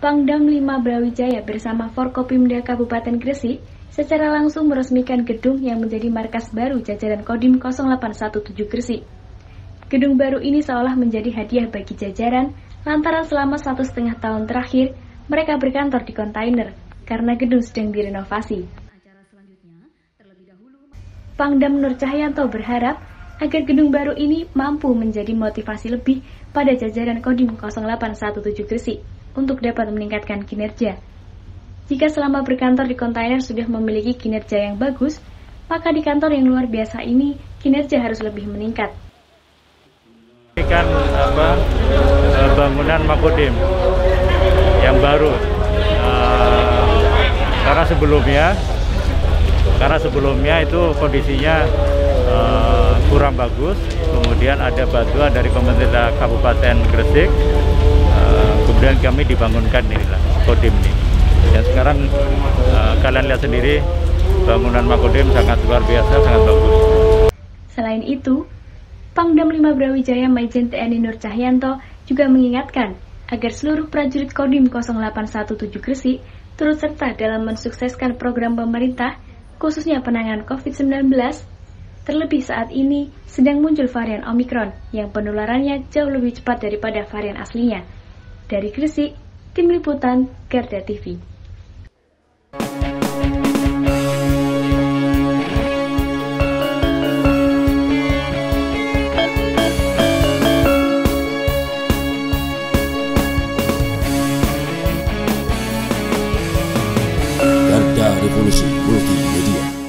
Pangdam 5 Brawijaya bersama Forkopimda Kabupaten Gresik secara langsung meresmikan gedung yang menjadi markas baru jajaran Kodim 0817 Gresik. Gedung baru ini seolah menjadi hadiah bagi jajaran lantaran selama satu setengah tahun terakhir mereka berkantor di kontainer karena gedung sedang direnovasi. Pangdam Nur Cahyanto berharap agar gedung baru ini mampu menjadi motivasi lebih pada jajaran Kodim 0817 Gresik untuk dapat meningkatkan kinerja. Jika selama berkantor di kontainer sudah memiliki kinerja yang bagus, maka di kantor yang luar biasa ini kinerja harus lebih meningkat. Ini kan apa eh, bangunan Makodim yang baru. Uh, karena sebelumnya karena sebelumnya itu kondisinya uh, kurang bagus. Kemudian ada bantuan dari pemerintah Kabupaten Gresik kemudian kami dibangunkan inilah Kodim ini dan sekarang uh, kalian lihat sendiri bangunan Makodim sangat luar biasa sangat bagus selain itu Pangdam 5 Brawijaya Majen TNI Nur Cahyanto juga mengingatkan agar seluruh prajurit Kodim 0817 Gresik turut serta dalam mensukseskan program pemerintah khususnya penanganan COVID-19 Terlebih saat ini sedang muncul varian Omikron yang penularannya jauh lebih cepat daripada varian aslinya. Dari Gresik, Tim Liputan Garda TV. Garda Revolusi Multimedia.